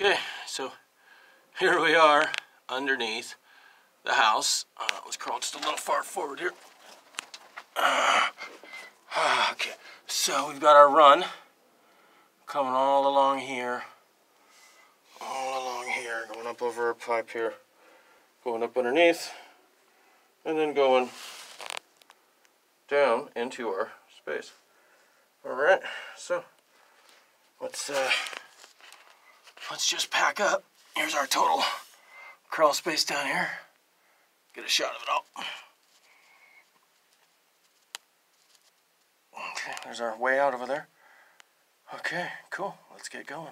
Okay, so here we are underneath the house. Uh, let's crawl just a little far forward here. Uh, okay, so we've got our run coming all along here. All along here, going up over our pipe here. Going up underneath. And then going down into our space. All right, so let's uh, let's just pack up. Here's our total crawl space down here. Get a shot of it all. Okay, there's our way out over there. Okay, cool. Let's get going.